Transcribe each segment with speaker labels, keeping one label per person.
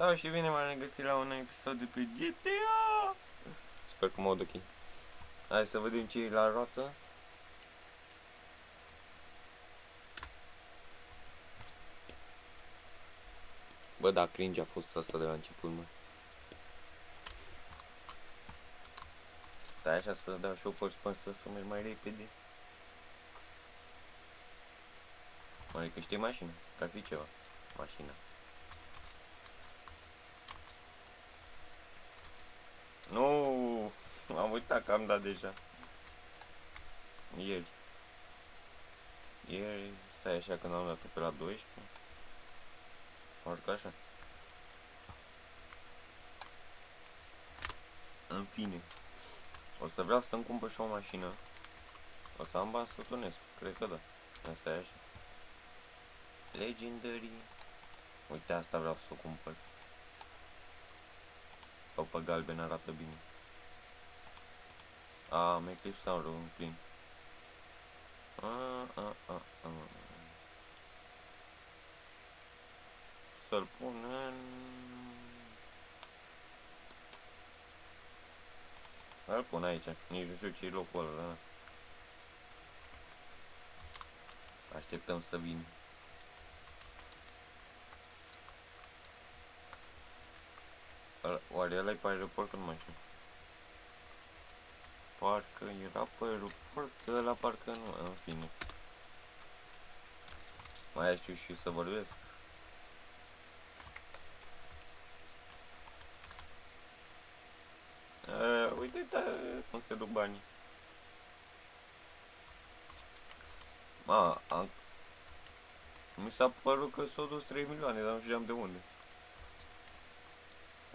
Speaker 1: Da, și bine m-am regăsit la un episod de pe GTA. Sper că mă aud ok. Hai să vedem ce e la roată. Bă, da, cringe a fost asta de la început, mă. Stai așa să dau și o force să, să merg mai repede. Mai că știi mașină, că ar fi ceva. Mașina. Nu, am uitat că am dat deja. Ieri. Ieri, stai așa când am dat pe la 12. Parcă așa. În fine. O să vreau să-mi cumpăr și o mașină. O să am bani să tunesc. Cred că da. Asta e așa. Legendary. Uite, asta vreau să o cumpăr. Sau pe galben arată bine. A, am eclipsat în plin. A, a, a, a. Să-l pun în... Îl pun aici, nici nu știu ce e locul ăla, da? Așteptăm să vină. Oare ăla e pe aeroport? Nu mai știu. Parcă era pe aeroport, ăla parcă nu, în fine. Mai știu și să vorbesc. Uh, uite da, cum se duc banii. Ma, am... Mi s-a părut că s-au dus 3 milioane, dar nu știam de unde.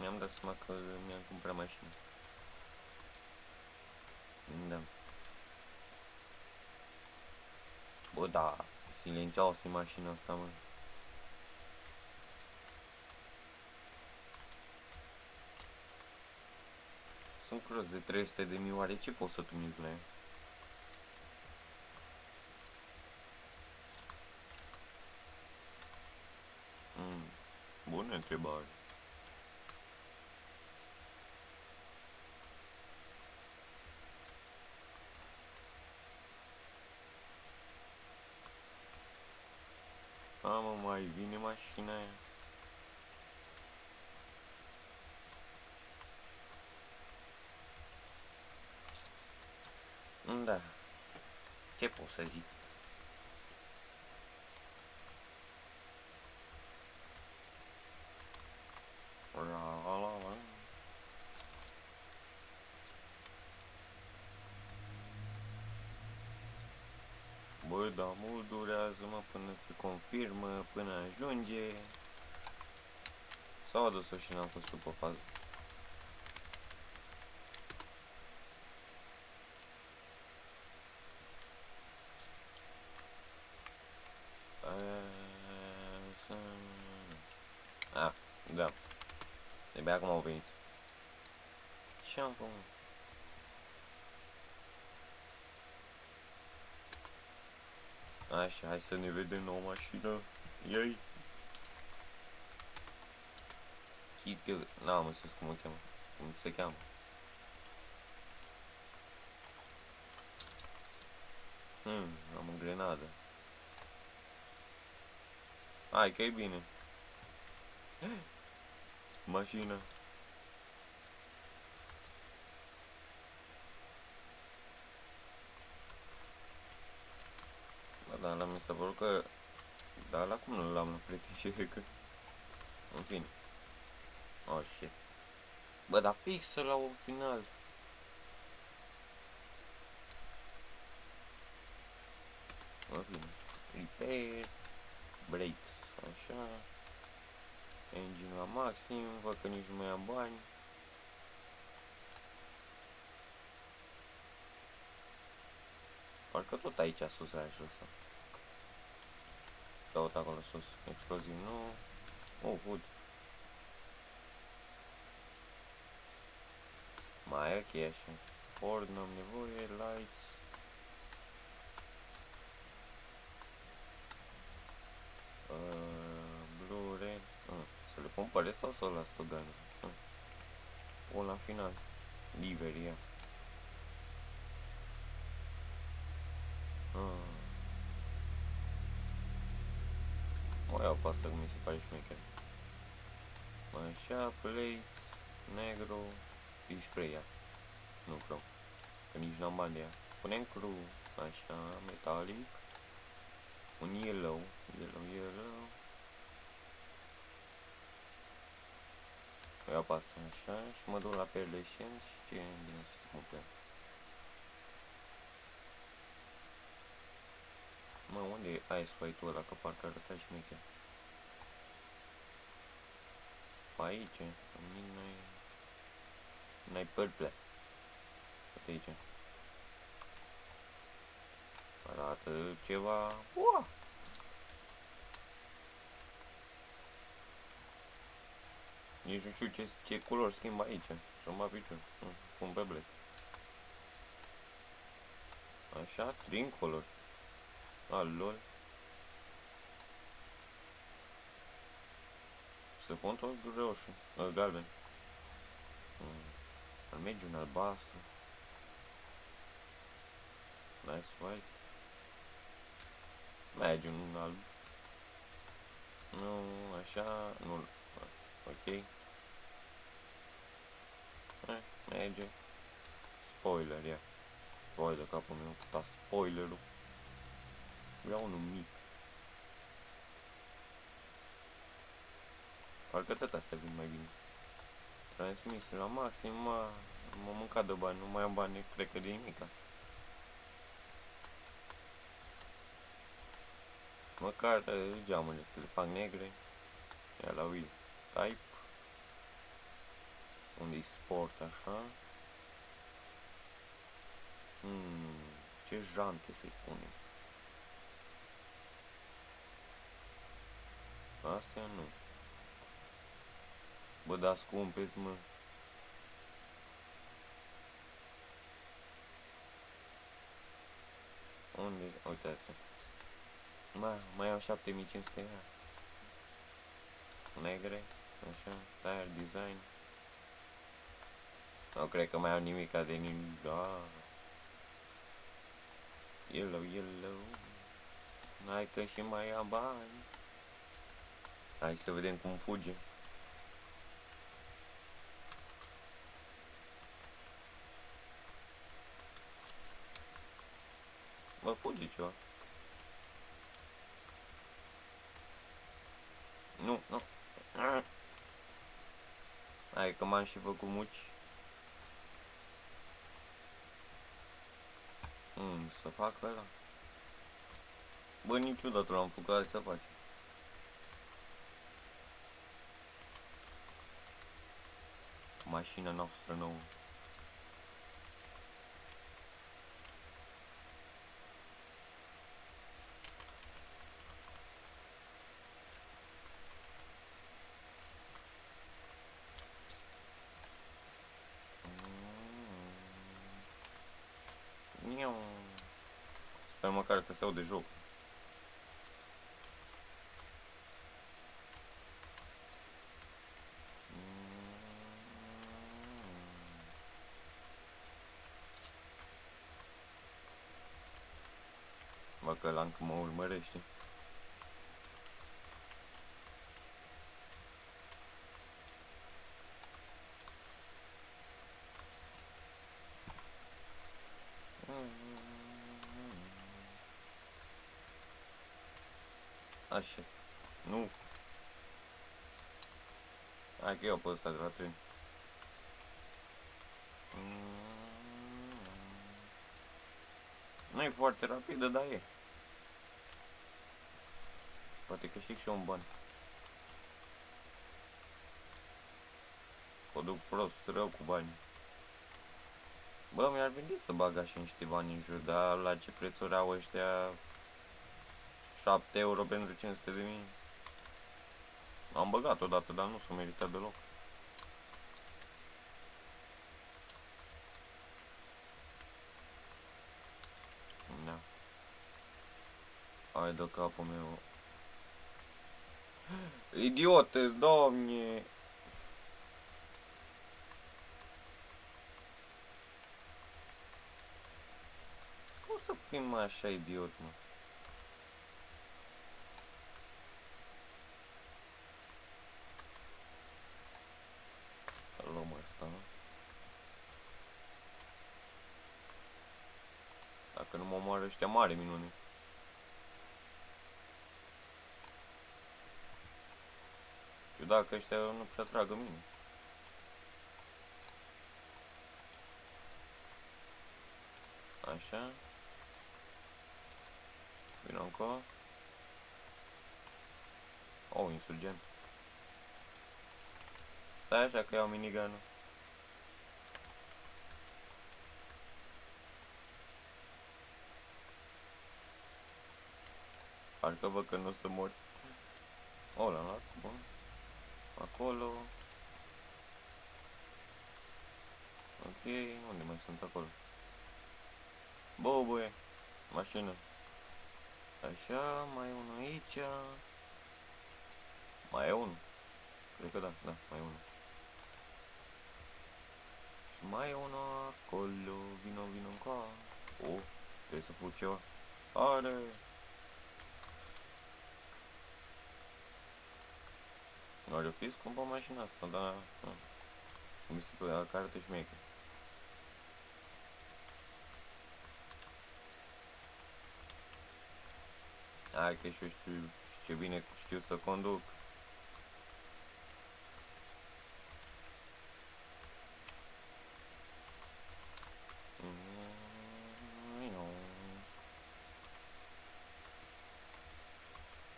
Speaker 1: Mi-am dat seama că mi-am cumpărat mașină. Da. Bă, da, silențioasă e mașina asta, mă. Sunt curios de 300 de mii, oare ce pot să tuniți la ea? Mm, bună întrebare. Mamă, mai vine mașina aia. Da. Ce pot să zic? La la la la. Bă, da, mult durează, mă, până se confirmă, până ajunge. S-au adus-o și n-am fost după fază. Așa, hai să ne vedem nouă mașină. Ei. Kid că... N-am înțeles cum o cheamă. Cum se cheamă. Hmm, am o grenadă. Hai că e bine. Mașină. Mi s-a părut că... Da, la cum nu l-am la plătit și că... În fine. Oh, shit. Bă, dar fixă la o final. În fine. Repair. Brakes. Așa. Engine la maxim. Văd că nici nu mai am bani. Parcă tot aici sus la jos. Tot acolo sus. Exploziv nu. Oh, hood. Mai e ok așa. Ford n-am nevoie, lights. Uh, blue, red. Uh, să le cumpăre sau să o las tot gana? O la final. Liberia. Ah. Mă iau pe asta că mi se pare șmecher. Așa, plate, negru, și spray ea. Nu crom. Că nici n-am bani de ea. Punem cru, așa, metalic. Un yellow, yellow, yellow. O iau pe asta așa și mă duc la perilescent și ce e bine să se cumpere. Mă, unde e Ice White-ul ăla? Că parcă arăta șmecher. Pe aici, pe mine n-ai... N-ai purple. Uite aici. Arată ceva... Ua! Nici nu știu ce, ce culori schimb aici. Să mă piciu. Pun pe black. Așa, trincolor. A, lol. Se pun tot roșu, galben. Mm. Ar merge un albastru. Nice white. Merge un alb. Nu, așa, nu. Ok. Eh, merge. Spoiler, ia. Vai de capul meu, ta spoilerul. Vreau unul mic. Parcă tot astea vin mai bine. Transmis la maxim, m-a mâncat de bani, nu mai am bani, cred că de nimica. Măcar geamurile să le fac negre. Ia la wheel type. Unde-i sport așa. Hmm, ce jante să-i punem? Astea nu. Bă, da scumpe mă. Unde? Uite asta. Mai, mai am 7500 ea. Negre, așa, tire design. Nu cred că mai am nimic de nimic. Da. Yellow, yellow. Hai că și mai am bani. Hai să vedem cum fuge. Bă, fuge ceva. Nu, nu. Hai că m-am și făcut muci. Hmm, să fac ăla. Bă, niciodată l-am făcut, hai să faci. Mașina noastră nouă. Sper măcar că se aude joc. Bă, că ăla încă mă urmărește. Așa. Nu. Hai că iau pe ăsta de la tren. Nu e foarte rapidă, dar e. Poate câștig și un bani. O duc prost, rău cu bani. Bă, mi-ar veni să bag așa niște bani în jur, dar la ce prețuri au ăștia 7 euro pentru 500 de mii. Am băgat odată, dar nu s-a meritat deloc. Da. Hai de capul meu. Idiote, domne! Cum să fim mai așa idiot, mă? Luăm asta. Dacă nu mă omoară ăștia mare minune. Și dacă ăștia nu prea tragă mine. Așa. Vino încă. Oh, insurgent. Stai așa că iau minigunul. Parcă văd că nu o să mor. O, l-am luat, bun. Acolo. Ok, unde mai sunt acolo? Bobuie, mașină. Așa, mai e unul aici. Mai e unul. Cred că da, da, mai e unul. Și mai e unul acolo. Vino, vino încă. Oh, trebuie să fug ceva. Are! Ar fi scumpă mașina asta, dar... Nu. Mi se pare că arată șmecă. Hai că și eu știu ce bine știu să conduc.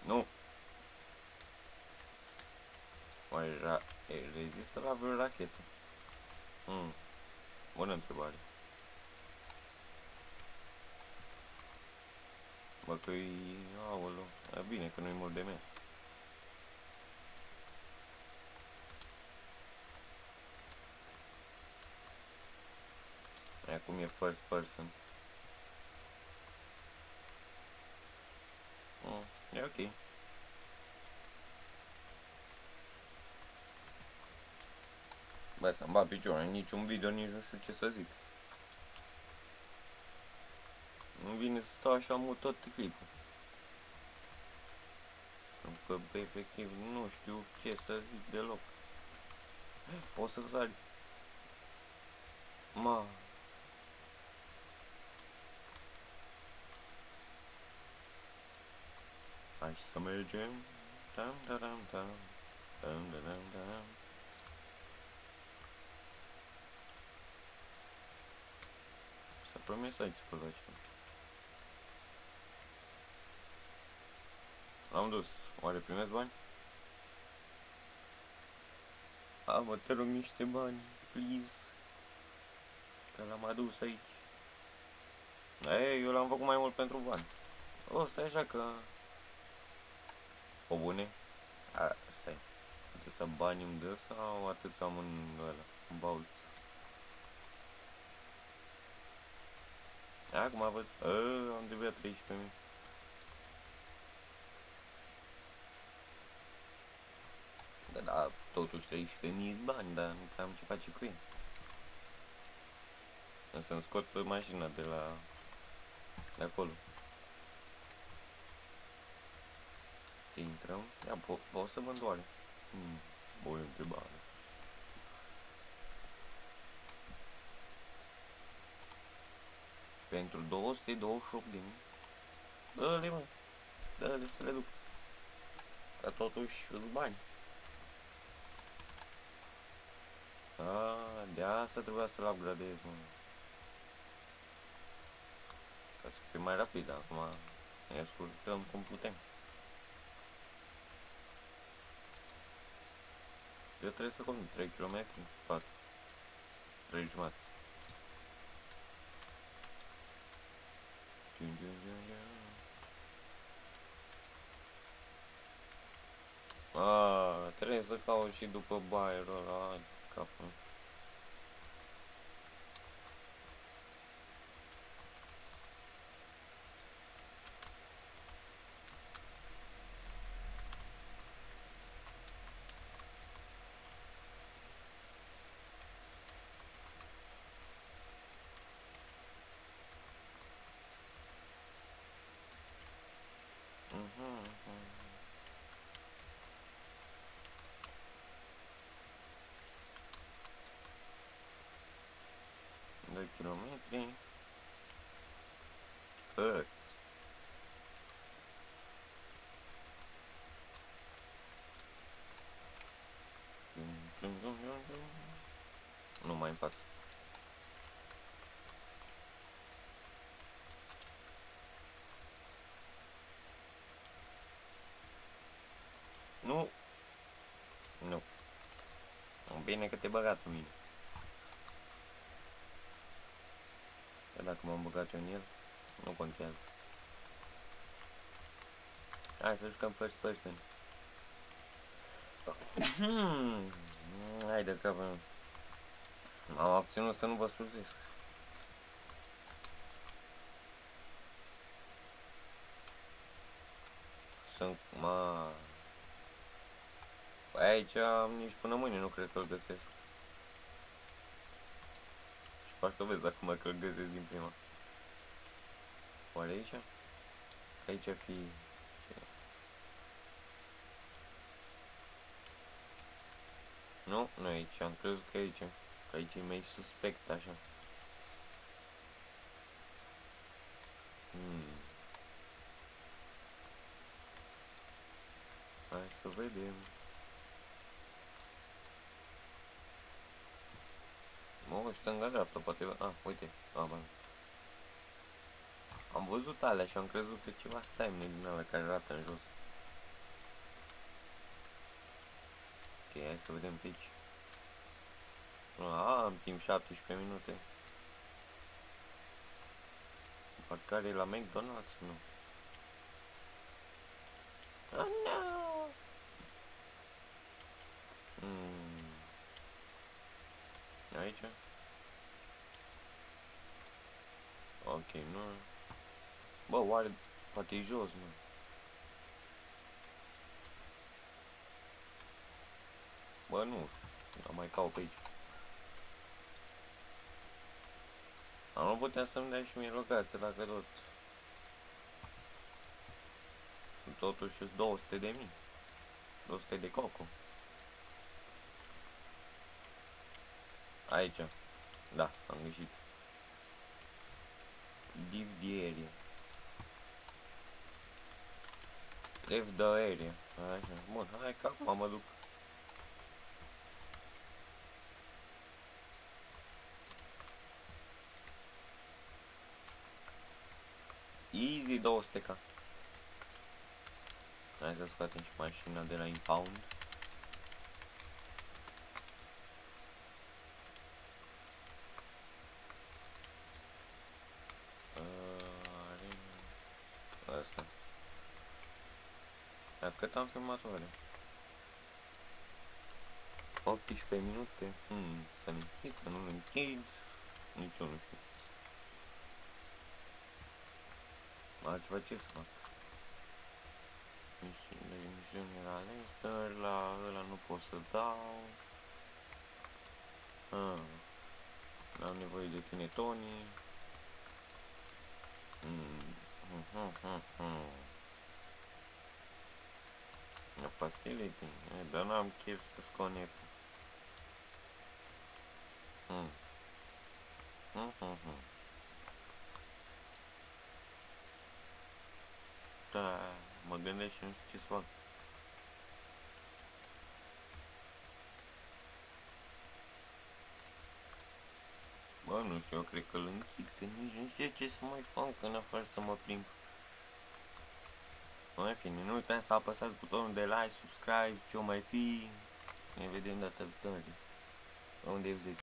Speaker 1: Nu. Mai ra e, rezistă la vreo rachetă? Hmm. Bună întrebare. Bă, că-i... Aolo. E bine că nu-i mult de mers. Acum e first person. Mm, e ok. Bă, să-mi bat piciorul, niciun video, nici nu știu ce să zic. Nu vine să stau așa mult tot clipul. Pentru că, efectiv, nu știu ce să zic deloc. Poți să sari. Ma. Hai să mergem. Tam, tam, tam, tam. Tam, tam, tam, tam. S-a promis aici pe la ceva. Am dus. Oare primesc bani? A, mă, te rog niște bani, please. Că l-am adus aici. Ei, eu l-am făcut mai mult pentru bani. O, stai așa că... O bune? A, stai. Atâția bani îmi dă sau atâția am în ăla, în bault? Acum văd, a, am deviat 13.000. Da, da, totuși 13.000 bani, dar nu prea am ce face cu ei. Să-mi scot mașina de la... de acolo. Intrăm. Ia, po pot să vând oare? Hmm, bună întrebare. Pentru 228 de mii? Dă-le, mă. Dă-le să le duc. Că totuși îți bani. A, de asta trebuia să-l upgradez, mă. Ca să fie mai rapid, acum ne ascultăm cum putem. Eu trebuie să conduk 3 km, 4, 3 jumate. Trebuie să caut și după baierul ăla, capul. Kilometri. Cât? Nu mai în față. Nu. Nu. Bine că te băgat în mine. Dacă m-am băgat eu în el, nu contează. Hai să jucăm first person. Hmm. Haide că am obținut să nu vă surzesc. Sunt, ma... Păi aici nici până mâine nu cred că îl găsesc. Și parcă vezi acum că îl găsesc din prima. Oare aici? Că aici ar fi Nu, nu aici, am crezut că aici. Că aici e mai suspect, așa. Hmm. Hai să vedem. Mă, stânga-dreapta, poate... Ah, uite. Ah, bă. Am văzut alea și am crezut că ceva semne din alea care arată în jos. Ok, hai să vedem pe aici. A, am timp 17 minute. Parcare la McDonald's? Nu. Oh, no! Hmm. Aici? Ok, nu. Bă, oare poate e jos, mă. Bă, nu știu. Am mai caut pe aici. Am nu putea să-mi dai și mie locație, dacă tot. Totuși sunt 200 de mii. 200 de coco. Aici. Da, am găsit. Div the area. Leave the area. Așa. Bun, hai că acum mă duc. Easy 200k. Hai să scoatem și mașina de la impound. Asta. Dar cât am filmat oare? 18 minute? Hmm, să-l închid, să nu-l închid. Nici eu nu știu. altceva ce să fac? Misiune, misiune la Lester, la ăla nu pot să dau. Ah. Am nevoie de tine, Tony. Mm. Hmm, hmm, hmm, hmm. La facility, eh, dar n-am chef să sconect. Hmm. Hmm, hmm, hmm. Da, mă gândesc și nu știu ce să fac. Bă, nu știu, eu cred că îl închid, că nici nu știu ce să mai fac în afară să mă plimb. În fine, nu uitați să apăsați butonul de like, subscribe, ce o mai fi. Ne vedem data viitoare. Unde 10.